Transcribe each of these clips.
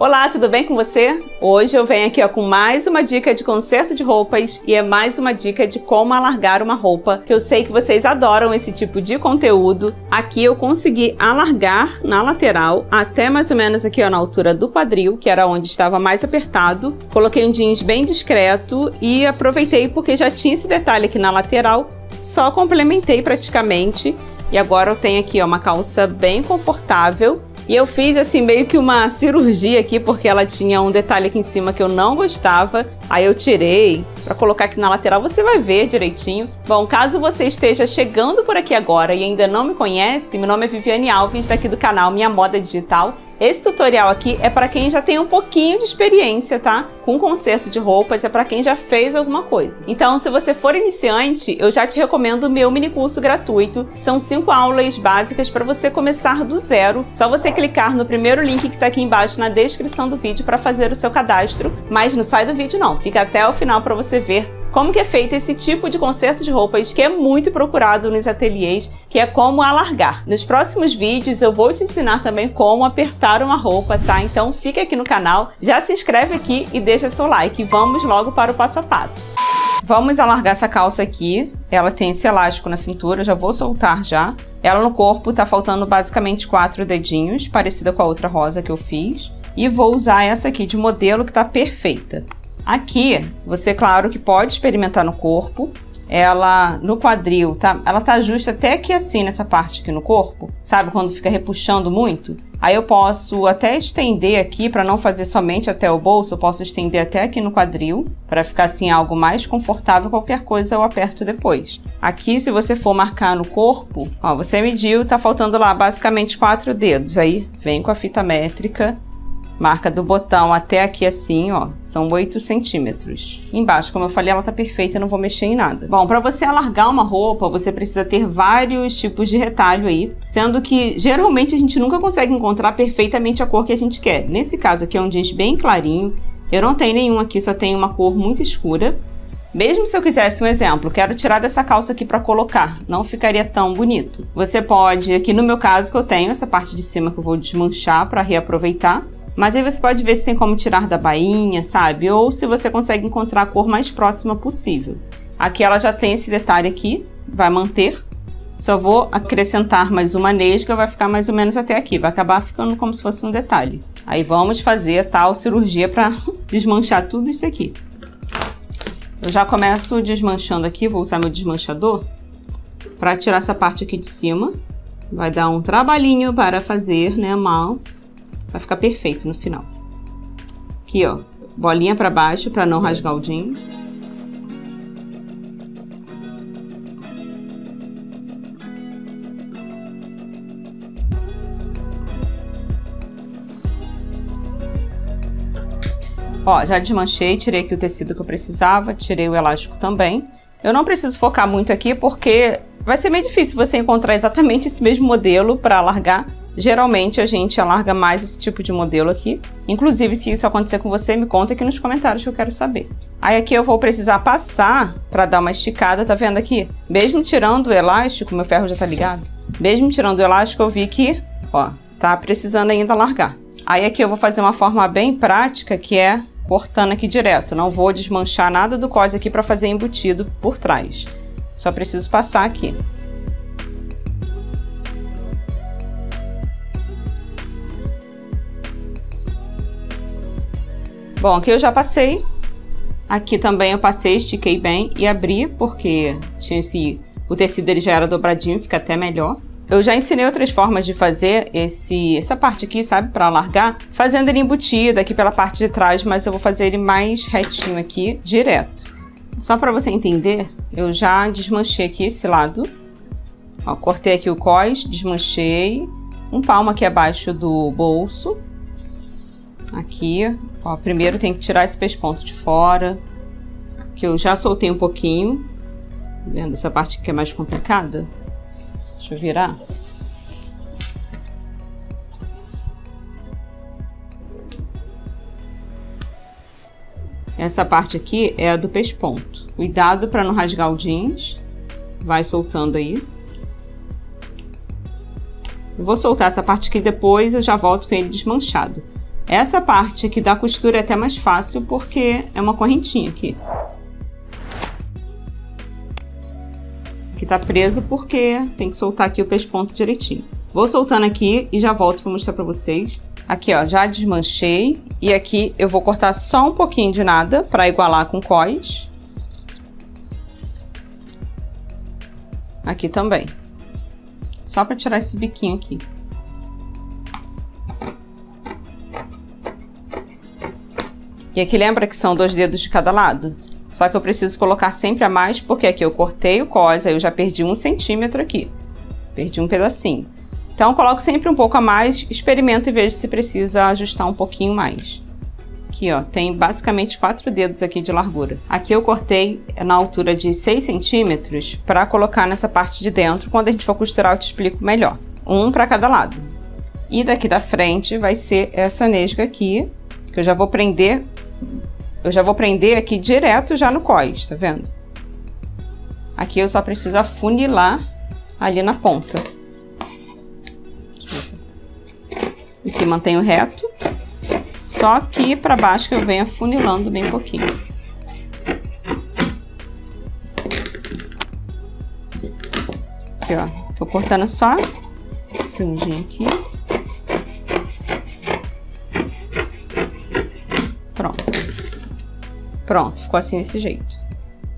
Olá, tudo bem com você? Hoje eu venho aqui ó, com mais uma dica de conserto de roupas e é mais uma dica de como alargar uma roupa, que eu sei que vocês adoram esse tipo de conteúdo. Aqui eu consegui alargar na lateral até mais ou menos aqui ó, na altura do quadril, que era onde estava mais apertado. Coloquei um jeans bem discreto e aproveitei porque já tinha esse detalhe aqui na lateral, só complementei praticamente. E agora eu tenho aqui ó, uma calça bem confortável e eu fiz assim meio que uma cirurgia aqui porque ela tinha um detalhe aqui em cima que eu não gostava. Aí eu tirei para colocar aqui na lateral, você vai ver direitinho. Bom, caso você esteja chegando por aqui agora e ainda não me conhece, meu nome é Viviane Alves, daqui do canal Minha Moda Digital. Esse tutorial aqui é para quem já tem um pouquinho de experiência, tá? Com conserto de roupas, é para quem já fez alguma coisa. Então, se você for iniciante, eu já te recomendo o meu mini curso gratuito. São cinco aulas básicas para você começar do zero. Só você clicar no primeiro link que está aqui embaixo na descrição do vídeo para fazer o seu cadastro. Mas não sai do vídeo não, fica até o final para você ver como que é feito esse tipo de conserto de roupas que é muito procurado nos ateliês, que é como alargar. Nos próximos vídeos eu vou te ensinar também como apertar uma roupa, tá? Então fica aqui no canal, já se inscreve aqui e deixa seu like. Vamos logo para o passo a passo. Vamos alargar essa calça aqui. Ela tem esse elástico na cintura, já vou soltar já. Ela no corpo tá faltando basicamente quatro dedinhos, parecida com a outra rosa que eu fiz. E vou usar essa aqui de modelo que tá perfeita. Aqui, você, claro, que pode experimentar no corpo. Ela, no quadril, tá? Ela tá justa até aqui assim, nessa parte aqui no corpo. Sabe quando fica repuxando muito? Aí eu posso até estender aqui, para não fazer somente até o bolso, eu posso estender até aqui no quadril, para ficar assim algo mais confortável, qualquer coisa eu aperto depois. Aqui, se você for marcar no corpo, ó, você mediu, tá faltando lá basicamente quatro dedos. Aí vem com a fita métrica Marca do botão até aqui assim, ó, são 8 centímetros. Embaixo, como eu falei, ela tá perfeita, não vou mexer em nada. Bom, para você alargar uma roupa, você precisa ter vários tipos de retalho aí, sendo que geralmente a gente nunca consegue encontrar perfeitamente a cor que a gente quer. Nesse caso aqui é um jeans bem clarinho, eu não tenho nenhum aqui, só tenho uma cor muito escura. Mesmo se eu quisesse um exemplo, quero tirar dessa calça aqui para colocar, não ficaria tão bonito. Você pode, aqui no meu caso que eu tenho essa parte de cima que eu vou desmanchar para reaproveitar, mas aí você pode ver se tem como tirar da bainha, sabe? Ou se você consegue encontrar a cor mais próxima possível. Aqui ela já tem esse detalhe aqui, vai manter. Só vou acrescentar mais uma nesga, vai ficar mais ou menos até aqui. Vai acabar ficando como se fosse um detalhe. Aí vamos fazer a tal cirurgia para desmanchar tudo isso aqui. Eu já começo desmanchando aqui, vou usar meu desmanchador para tirar essa parte aqui de cima. Vai dar um trabalhinho para fazer, né, mas Vai ficar perfeito no final. Aqui, ó. Bolinha para baixo para não rasgar o jeans. Ó, já desmanchei, tirei aqui o tecido que eu precisava, tirei o elástico também. Eu não preciso focar muito aqui porque vai ser meio difícil você encontrar exatamente esse mesmo modelo para largar. Geralmente a gente alarga mais esse tipo de modelo aqui. Inclusive, se isso acontecer com você, me conta aqui nos comentários que eu quero saber. Aí aqui eu vou precisar passar para dar uma esticada, tá vendo aqui? Mesmo tirando o elástico, meu ferro já tá ligado. Mesmo tirando o elástico, eu vi que, ó, tá precisando ainda largar. Aí aqui eu vou fazer uma forma bem prática, que é cortando aqui direto. Não vou desmanchar nada do cós aqui para fazer embutido por trás. Só preciso passar aqui. Bom, aqui eu já passei. Aqui também eu passei, estiquei bem e abri, porque tinha esse, o tecido ele já era dobradinho, fica até melhor. Eu já ensinei outras formas de fazer esse, essa parte aqui, sabe, para alargar, fazendo ele embutido aqui pela parte de trás, mas eu vou fazer ele mais retinho aqui, direto. Só para você entender, eu já desmanchei aqui esse lado. Ó, cortei aqui o cós, desmanchei. Um palmo aqui abaixo do bolso. Aqui, ó, primeiro tem que tirar esse pesponto de fora, que eu já soltei um pouquinho. Tá vendo essa parte que é mais complicada? Deixa eu virar. Essa parte aqui é a do pesponto. Cuidado para não rasgar o jeans. Vai soltando aí. Eu vou soltar essa parte aqui depois eu já volto com ele desmanchado. Essa parte aqui da costura é até mais fácil porque é uma correntinha aqui. Aqui tá preso porque tem que soltar aqui o pesponto direitinho. Vou soltando aqui e já volto para mostrar para vocês. Aqui, ó, já desmanchei. E aqui eu vou cortar só um pouquinho de nada para igualar com cós. Aqui também. Só para tirar esse biquinho aqui. E aqui lembra que são dois dedos de cada lado? Só que eu preciso colocar sempre a mais, porque aqui eu cortei o cós, aí eu já perdi um centímetro aqui. Perdi um pedacinho. Então, coloco sempre um pouco a mais, experimento e vejo se precisa ajustar um pouquinho mais. Aqui, ó, tem basicamente quatro dedos aqui de largura. Aqui eu cortei na altura de 6 centímetros para colocar nessa parte de dentro. Quando a gente for costurar, eu te explico melhor. Um para cada lado. E daqui da frente vai ser essa nesga aqui, que eu já vou prender eu já vou prender aqui direto já no cós, tá vendo? Aqui eu só preciso afunilar ali na ponta. Aqui mantenho reto. Só que para baixo que eu venho afunilando bem pouquinho. Aqui, ó. Tô cortando só frangir aqui. Pronto, ficou assim desse jeito.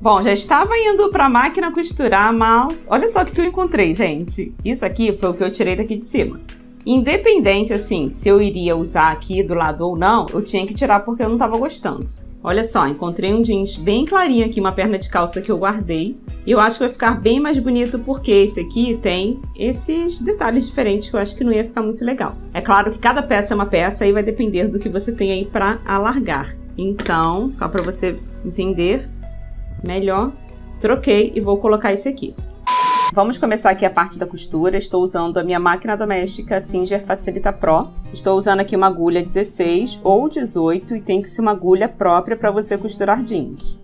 Bom, já estava indo para a máquina costurar, mas olha só o que eu encontrei, gente. Isso aqui foi o que eu tirei daqui de cima. Independente, assim, se eu iria usar aqui do lado ou não, eu tinha que tirar porque eu não estava gostando. Olha só, encontrei um jeans bem clarinho aqui, uma perna de calça que eu guardei. Eu acho que vai ficar bem mais bonito porque esse aqui tem esses detalhes diferentes que eu acho que não ia ficar muito legal. É claro que cada peça é uma peça e vai depender do que você tem aí para alargar. Então, só para você entender melhor, troquei e vou colocar esse aqui. Vamos começar aqui a parte da costura. Estou usando a minha máquina doméstica Singer Facilita Pro. Estou usando aqui uma agulha 16 ou 18 e tem que ser uma agulha própria para você costurar jeans.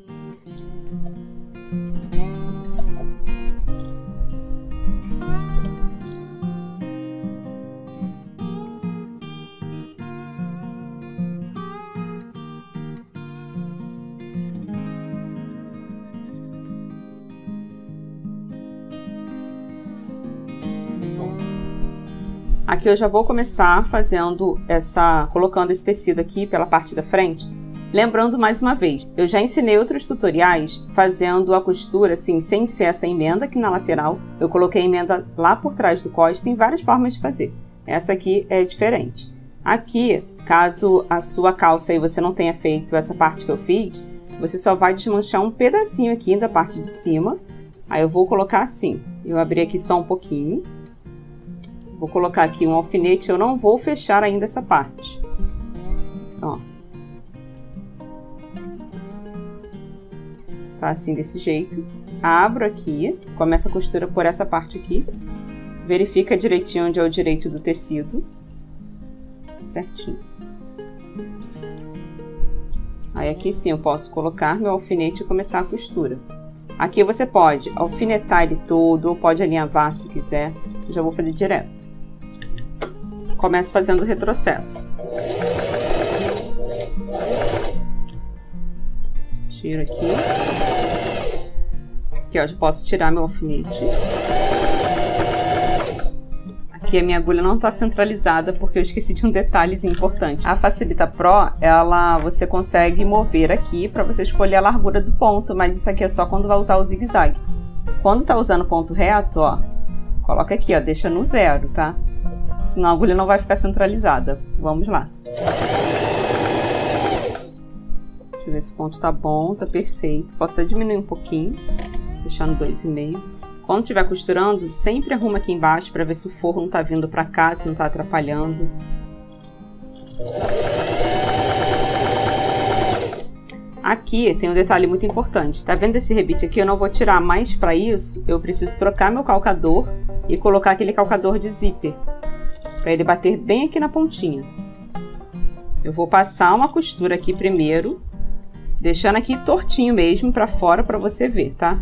Aqui eu já vou começar fazendo essa, colocando esse tecido aqui pela parte da frente. Lembrando mais uma vez, eu já ensinei outros tutoriais fazendo a costura assim, sem ser essa emenda aqui na lateral. Eu coloquei a emenda lá por trás do cós, tem várias formas de fazer. Essa aqui é diferente. Aqui, caso a sua calça aí você não tenha feito essa parte que eu fiz, você só vai desmanchar um pedacinho aqui da parte de cima. Aí eu vou colocar assim. Eu abri aqui só um pouquinho. Vou colocar aqui um alfinete, eu não vou fechar ainda essa parte. Ó. Tá assim desse jeito. Abro aqui, começo a costura por essa parte aqui. Verifica direitinho onde é o direito do tecido. Certinho. Aí aqui sim eu posso colocar meu alfinete e começar a costura. Aqui você pode alfinetar ele todo ou pode alinhavar se quiser. Já vou fazer direto. Começo fazendo o retrocesso. Tiro aqui. Aqui, ó, já posso tirar meu alfinete. Aqui a minha agulha não está centralizada porque eu esqueci de um detalhe importante. A Facilita Pro, ela você consegue mover aqui para você escolher a largura do ponto, mas isso aqui é só quando vai usar o zigue-zague. Quando está usando ponto reto, ó, coloca aqui, ó, deixa no zero, tá? Senão a agulha não vai ficar centralizada. Vamos lá. Deixa eu ver se o ponto tá bom, tá perfeito. Posso até diminuir um pouquinho, deixar no 2,5. Quando estiver costurando, sempre arruma aqui embaixo para ver se o forro não está vindo para cá, se não está atrapalhando. Aqui tem um detalhe muito importante. Tá vendo esse rebite aqui? Eu não vou tirar, mas para isso eu preciso trocar meu calcador e colocar aquele calcador de zíper para ele bater bem aqui na pontinha. Eu vou passar uma costura aqui primeiro, deixando aqui tortinho mesmo para fora para você ver, tá?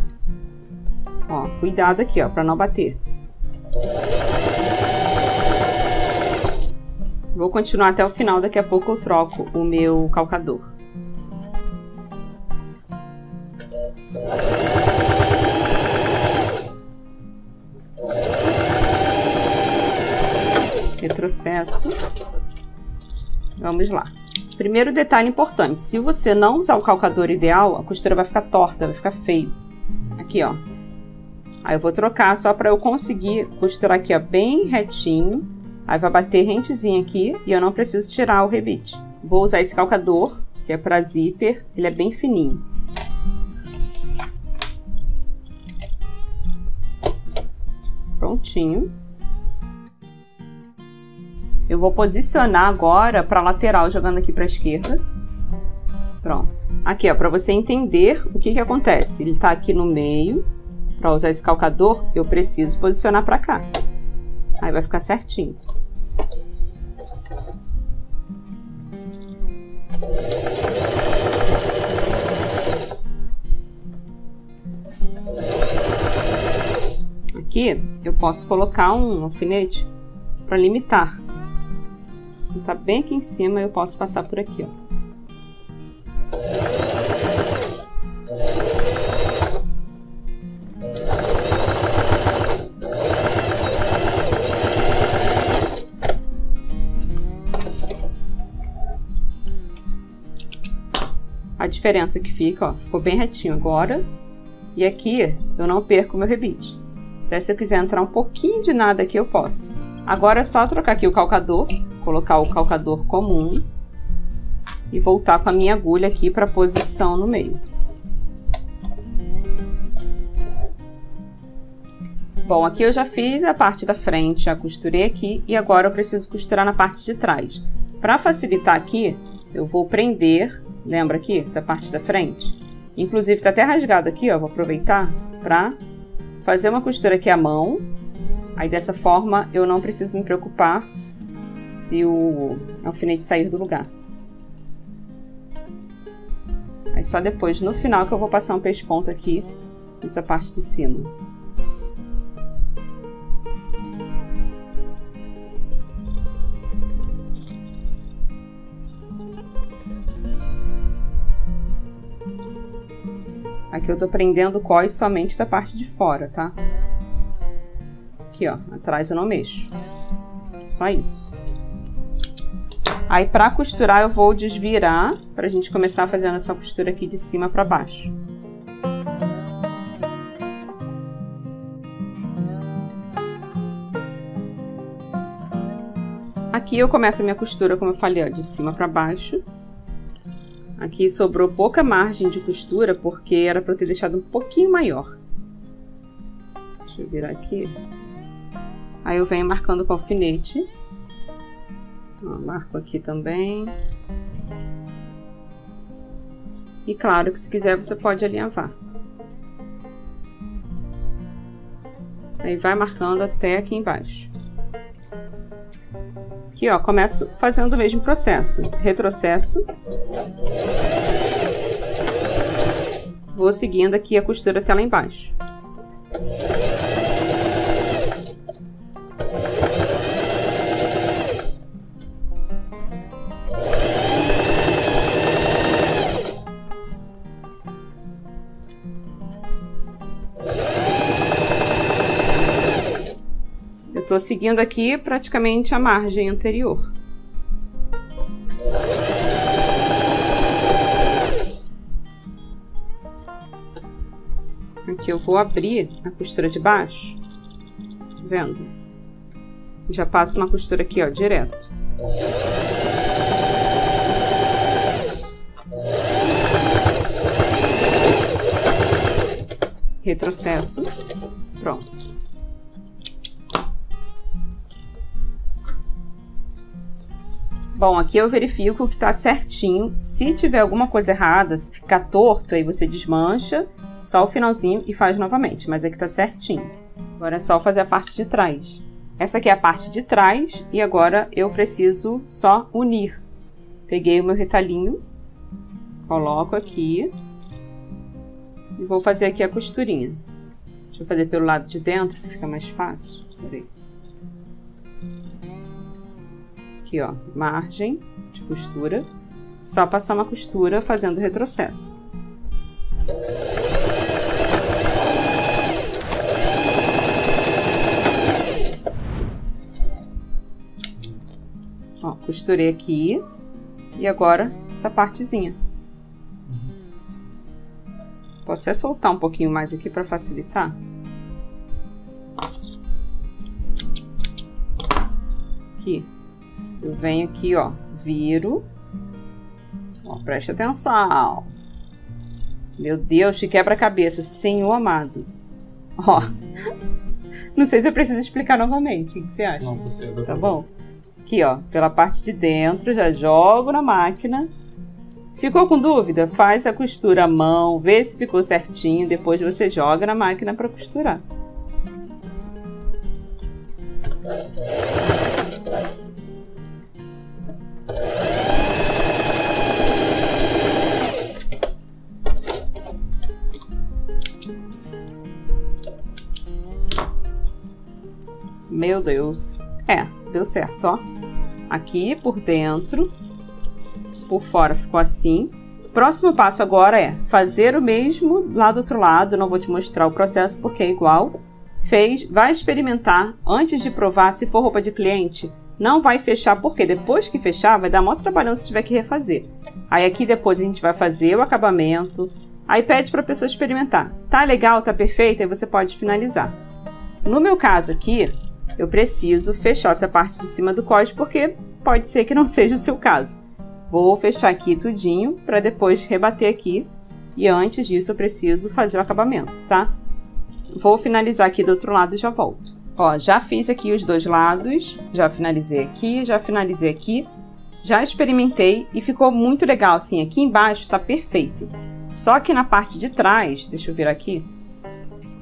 Ó, cuidado aqui, ó, para não bater. Vou continuar até o final, daqui a pouco eu troco o meu calcador. Retrocesso. Vamos lá. Primeiro detalhe importante, se você não usar o calcador ideal, a costura vai ficar torta, vai ficar feio. Aqui, ó. Aí eu vou trocar só para eu conseguir costurar aqui, ó, bem retinho. Aí vai bater rentezinho aqui e eu não preciso tirar o rebite. Vou usar esse calcador, que é para zíper, ele é bem fininho. Prontinho. Eu vou posicionar agora para lateral, jogando aqui para a esquerda. Pronto. Aqui, ó, para você entender o que que acontece. Ele está aqui no meio. Para usar esse calcador, eu preciso posicionar para cá. Aí vai ficar certinho. Aqui eu posso colocar um alfinete para limitar. Tá bem aqui em cima, eu posso passar por aqui, ó. a diferença que fica, ó, ficou bem retinho agora. E aqui eu não perco meu rebite. Até se eu quiser entrar um pouquinho de nada aqui, eu posso. Agora é só trocar aqui o calcador, colocar o calcador comum e voltar com a minha agulha aqui para a posição no meio. Bom, aqui eu já fiz a parte da frente, já costurei aqui e agora eu preciso costurar na parte de trás. Para facilitar aqui, eu vou prender Lembra aqui, essa parte da frente? Inclusive, tá até rasgado aqui, ó. Vou aproveitar pra fazer uma costura aqui à mão. Aí, dessa forma, eu não preciso me preocupar se o alfinete sair do lugar. Aí, só depois, no final, que eu vou passar um pesponto aqui nessa parte de cima. Aqui eu tô prendendo o cós somente da parte de fora, tá? Aqui, ó, atrás eu não mexo. Só isso. Aí, pra costurar, eu vou desvirar pra gente começar fazendo essa costura aqui de cima pra baixo. Aqui eu começo a minha costura, como eu falei, ó, de cima pra baixo. Aqui sobrou pouca margem de costura porque era para eu ter deixado um pouquinho maior. Deixa eu virar aqui. Aí eu venho marcando com alfinete. Ó, marco aqui também. E claro que se quiser você pode alinhavar. Aí vai marcando até aqui embaixo. Aqui, ó, começo fazendo o mesmo processo. Retrocesso. Vou seguindo aqui a costura até lá embaixo. Estou seguindo aqui praticamente a margem anterior. Aqui eu vou abrir a costura de baixo, tá vendo? Já passo uma costura aqui, ó, direto. Retrocesso, pronto. Bom, aqui eu verifico que tá certinho. Se tiver alguma coisa errada, se ficar torto, aí você desmancha só o finalzinho e faz novamente, mas aqui tá certinho. Agora é só fazer a parte de trás. Essa aqui é a parte de trás e agora eu preciso só unir. Peguei o meu retalhinho, coloco aqui e vou fazer aqui a costurinha. Deixa eu fazer pelo lado de dentro, fica mais fácil. Peraí. Aqui, ó, margem de costura. Só passar uma costura fazendo retrocesso. Ó, costurei aqui. E agora essa partezinha. Posso até soltar um pouquinho mais aqui para facilitar. Aqui. Eu venho aqui, ó, viro. Ó, preste atenção. Meu Deus, que quebra-cabeça, Senhor amado. Ó. Não sei se eu preciso explicar novamente. O que você acha? Não, você é Tá bom? Aqui, ó, pela parte de dentro, já jogo na máquina. Ficou com dúvida? Faz a costura à mão, vê se ficou certinho, depois você joga na máquina para costurar. Meu Deus. É, deu certo, ó. Aqui por dentro, por fora ficou assim. Próximo passo agora é fazer o mesmo lá do outro lado. Não vou te mostrar o processo porque é igual. Fez, vai experimentar antes de provar se for roupa de cliente. Não vai fechar porque depois que fechar vai dar maior trabalhão se tiver que refazer. Aí aqui depois a gente vai fazer o acabamento. Aí pede para a pessoa experimentar. Tá legal, tá perfeito, aí você pode finalizar. No meu caso aqui, eu preciso fechar essa parte de cima do cós porque pode ser que não seja o seu caso. Vou fechar aqui tudinho para depois rebater aqui. E antes disso eu preciso fazer o acabamento, tá? Vou finalizar aqui do outro lado e já volto. Ó, já fiz aqui os dois lados, já finalizei aqui, já finalizei aqui, já experimentei e ficou muito legal, assim, aqui embaixo está perfeito. Só que na parte de trás, deixa eu vir aqui,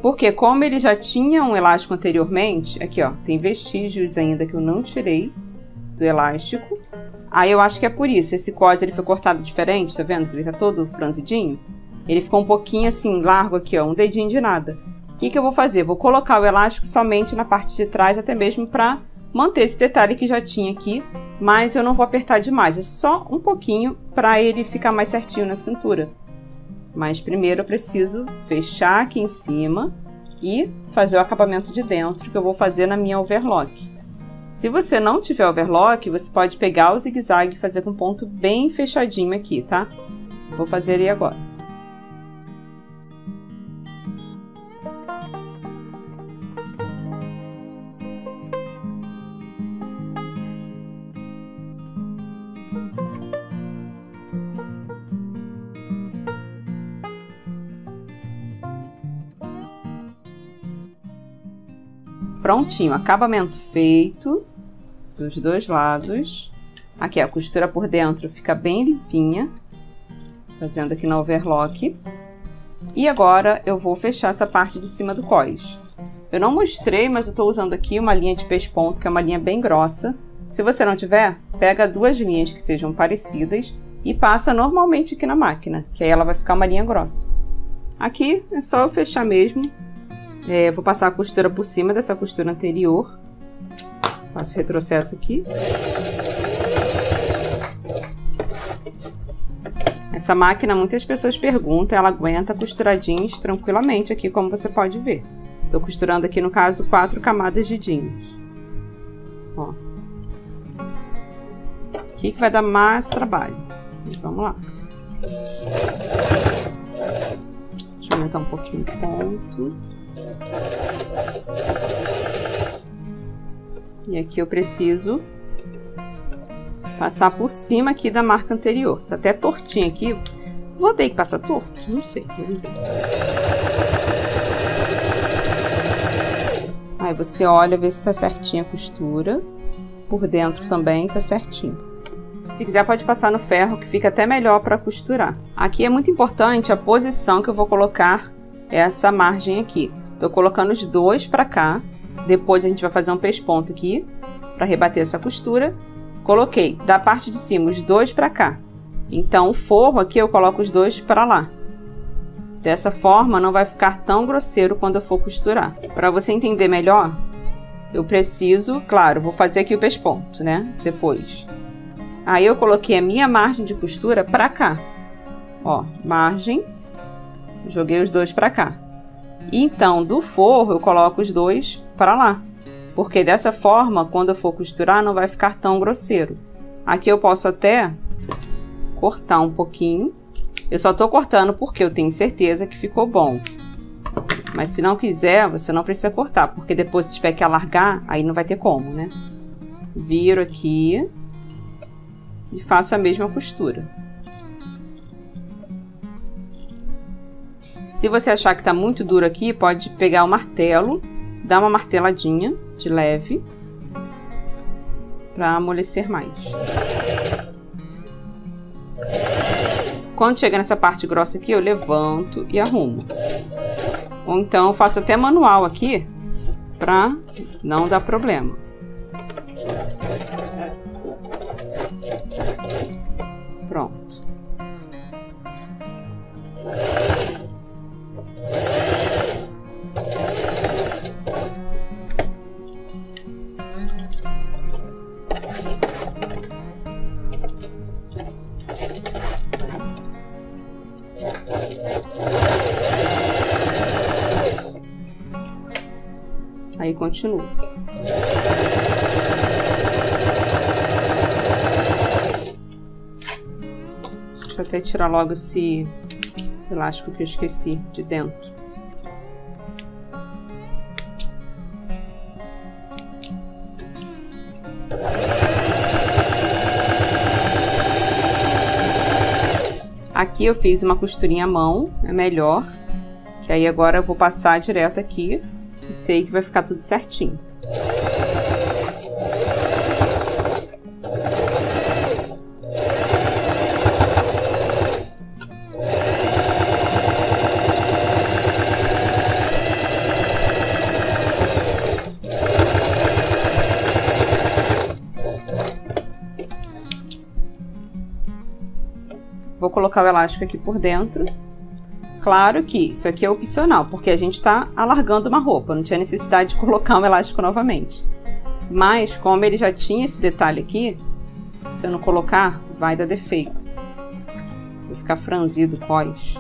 porque como ele já tinha um elástico anteriormente, aqui ó, tem vestígios ainda que eu não tirei do elástico. Aí eu acho que é por isso, esse cós ele foi cortado diferente, tá vendo? Ele tá todo franzidinho. Ele ficou um pouquinho assim, largo aqui ó, um dedinho de nada. O que, que eu vou fazer? Vou colocar o elástico somente na parte de trás, até mesmo para manter esse detalhe que já tinha aqui, mas eu não vou apertar demais, é só um pouquinho para ele ficar mais certinho na cintura. Mas primeiro eu preciso fechar aqui em cima e fazer o acabamento de dentro, que eu vou fazer na minha overlock. Se você não tiver overlock, você pode pegar o zigue-zague e fazer com ponto bem fechadinho aqui, tá? Vou fazer aí agora. Prontinho, acabamento feito dos dois lados. Aqui a costura por dentro fica bem limpinha, fazendo aqui na overlock. E agora eu vou fechar essa parte de cima do cós. Eu não mostrei, mas eu estou usando aqui uma linha de pesponto, que é uma linha bem grossa. Se você não tiver, pega duas linhas que sejam parecidas e passa normalmente aqui na máquina, que aí ela vai ficar uma linha grossa. Aqui é só eu fechar mesmo é, vou passar a costura por cima dessa costura anterior. Faço retrocesso aqui. Essa máquina, muitas pessoas perguntam, ela aguenta costuradinhos tranquilamente aqui, como você pode ver. Estou costurando aqui, no caso, quatro camadas de jeans. Ó. Aqui que vai dar mais trabalho. vamos lá. Deixa eu aumentar um pouquinho o ponto. E aqui eu preciso passar por cima aqui da marca anterior. Tá até tortinho aqui. Vou ter que passar torto? Não sei. Aí você olha, vê se tá certinha a costura. Por dentro também tá certinho. Se quiser pode passar no ferro, que fica até melhor para costurar. Aqui é muito importante a posição que eu vou colocar essa margem aqui. Tô colocando os dois para cá. Depois a gente vai fazer um pesponto aqui para rebater essa costura. Coloquei da parte de cima os dois para cá. Então o forro aqui eu coloco os dois para lá. Dessa forma não vai ficar tão grosseiro quando eu for costurar. Para você entender melhor, eu preciso, claro, vou fazer aqui o pesponto, né? Depois. Aí eu coloquei a minha margem de costura para cá. Ó, margem, joguei os dois para cá. Então, do forro eu coloco os dois para lá. Porque dessa forma, quando eu for costurar, não vai ficar tão grosseiro. Aqui eu posso até cortar um pouquinho. Eu só tô cortando porque eu tenho certeza que ficou bom. Mas se não quiser, você não precisa cortar, porque depois se tiver que alargar, aí não vai ter como, né? Viro aqui e faço a mesma costura. Se você achar que está muito duro aqui, pode pegar o martelo, dar uma marteladinha de leve para amolecer mais. Quando chega nessa parte grossa aqui, eu levanto e arrumo. Ou então eu faço até manual aqui para não dar problema. Aí continuo. Deixa eu até tirar logo esse elástico que eu esqueci de dentro. Aqui eu fiz uma costurinha à mão, é melhor. Que aí agora eu vou passar direto aqui e sei que vai ficar tudo certinho. Vou colocar o elástico aqui por dentro Claro que isso aqui é opcional, porque a gente está alargando uma roupa, não tinha necessidade de colocar um elástico novamente. Mas, como ele já tinha esse detalhe aqui, se eu não colocar, vai dar defeito. Vai ficar franzido pós.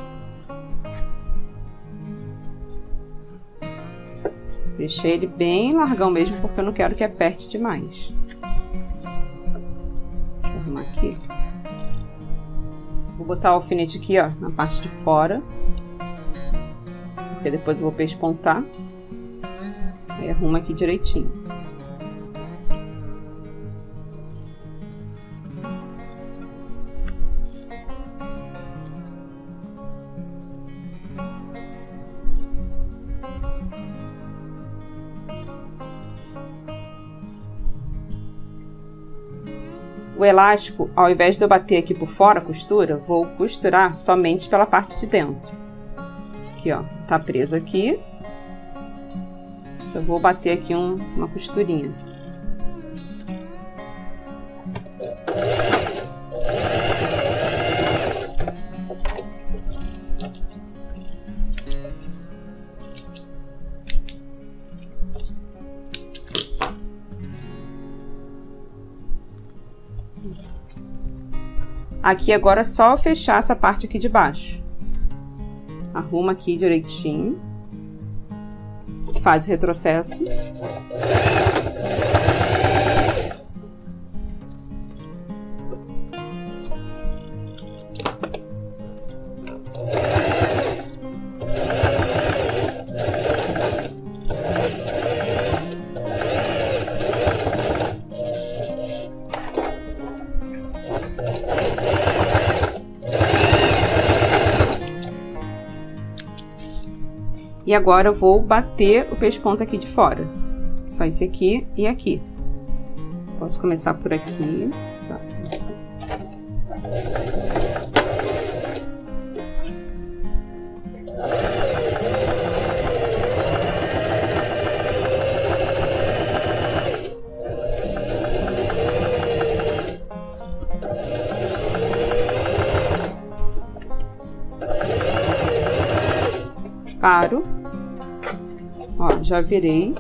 Deixei ele bem largão mesmo, porque eu não quero que aperte demais. Deixa eu arrumar aqui. Vou botar o alfinete aqui, ó, na parte de fora porque depois eu vou pespontar. Aí arruma aqui direitinho. O elástico, ao invés de eu bater aqui por fora a costura, vou costurar somente pela parte de dentro aqui, ó, tá preso aqui. Só vou bater aqui um, uma costurinha. Aqui agora é só fechar essa parte aqui de baixo arruma aqui direitinho, faz o retrocesso. E agora eu vou bater o peixe-ponta aqui de fora. Só esse aqui e aqui. Posso começar por aqui. Já virei.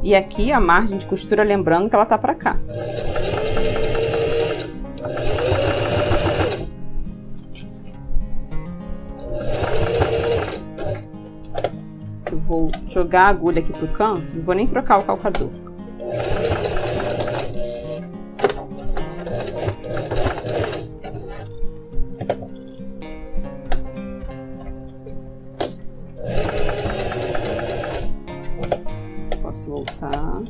E aqui a margem de costura, lembrando que ela tá para cá. Eu vou jogar a agulha aqui pro canto, não vou nem trocar o calcador. Voltar.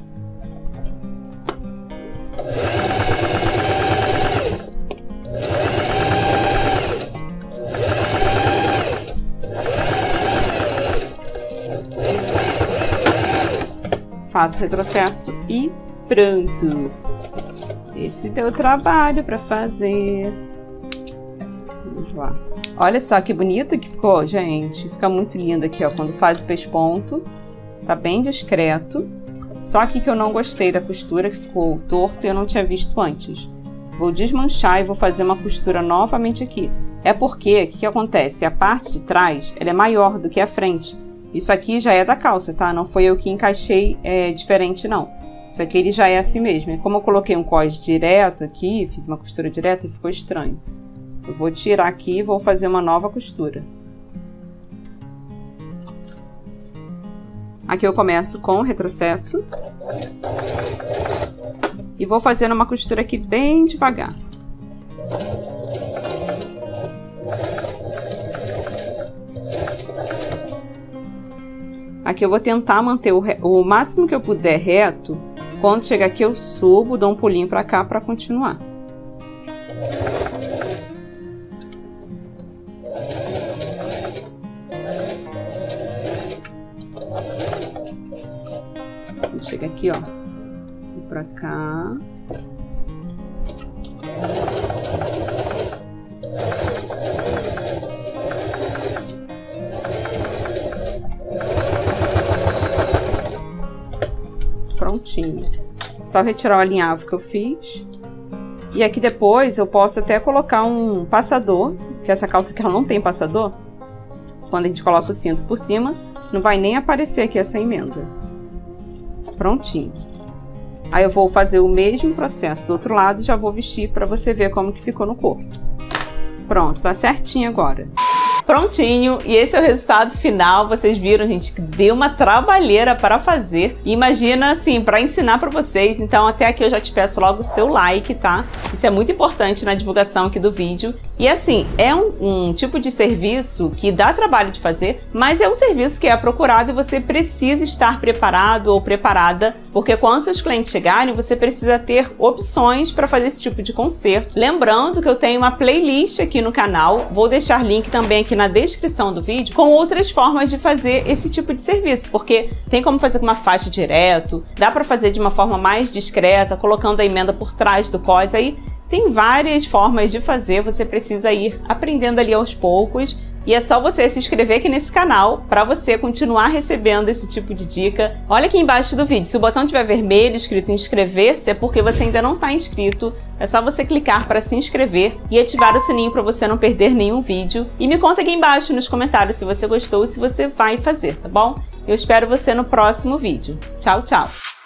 Faço retrocesso e pronto. Esse deu trabalho para fazer. Vamos lá. Olha só que bonito que ficou, gente. Fica muito lindo aqui, ó, quando faz o pesponto. Tá bem discreto. Só aqui que eu não gostei da costura, que ficou torto e eu não tinha visto antes. Vou desmanchar e vou fazer uma costura novamente aqui. É porque, o que, que acontece? A parte de trás ela é maior do que a frente. Isso aqui já é da calça, tá? Não foi eu que encaixei é, diferente, não. Isso aqui ele já é assim mesmo. E como eu coloquei um cós direto aqui, fiz uma costura direta, ficou estranho. Eu vou tirar aqui e vou fazer uma nova costura. Aqui eu começo com o retrocesso. E vou fazendo uma costura aqui bem devagar. Aqui eu vou tentar manter o, o máximo que eu puder reto. Quando chegar aqui eu subo, dou um pulinho para cá para continuar. Aqui, ó. Vou pra cá. Prontinho. Só retirar o alinhavo que eu fiz. E aqui depois eu posso até colocar um passador, que essa calça aqui ela não tem passador. Quando a gente coloca o cinto por cima, não vai nem aparecer aqui essa emenda prontinho. Aí eu vou fazer o mesmo processo do outro lado e já vou vestir para você ver como que ficou no corpo. Pronto, tá certinho agora prontinho e esse é o resultado final. Vocês viram, gente, que deu uma trabalheira para fazer. Imagina assim, para ensinar para vocês. Então, até aqui eu já te peço logo o seu like, tá? Isso é muito importante na divulgação aqui do vídeo. E assim, é um, um tipo de serviço que dá trabalho de fazer, mas é um serviço que é procurado e você precisa estar preparado ou preparada, porque quando seus clientes chegarem, você precisa ter opções para fazer esse tipo de conserto. Lembrando que eu tenho uma playlist aqui no canal, vou deixar link também aqui na descrição do vídeo com outras formas de fazer esse tipo de serviço, porque tem como fazer com uma faixa direto, dá para fazer de uma forma mais discreta, colocando a emenda por trás do cós, aí tem várias formas de fazer, você precisa ir aprendendo ali aos poucos e é só você se inscrever aqui nesse canal para você continuar recebendo esse tipo de dica. Olha aqui embaixo do vídeo, se o botão estiver vermelho escrito inscrever-se é porque você ainda não está inscrito. É só você clicar para se inscrever e ativar o sininho para você não perder nenhum vídeo. E me conta aqui embaixo nos comentários se você gostou e se você vai fazer, tá bom? Eu espero você no próximo vídeo. Tchau, tchau!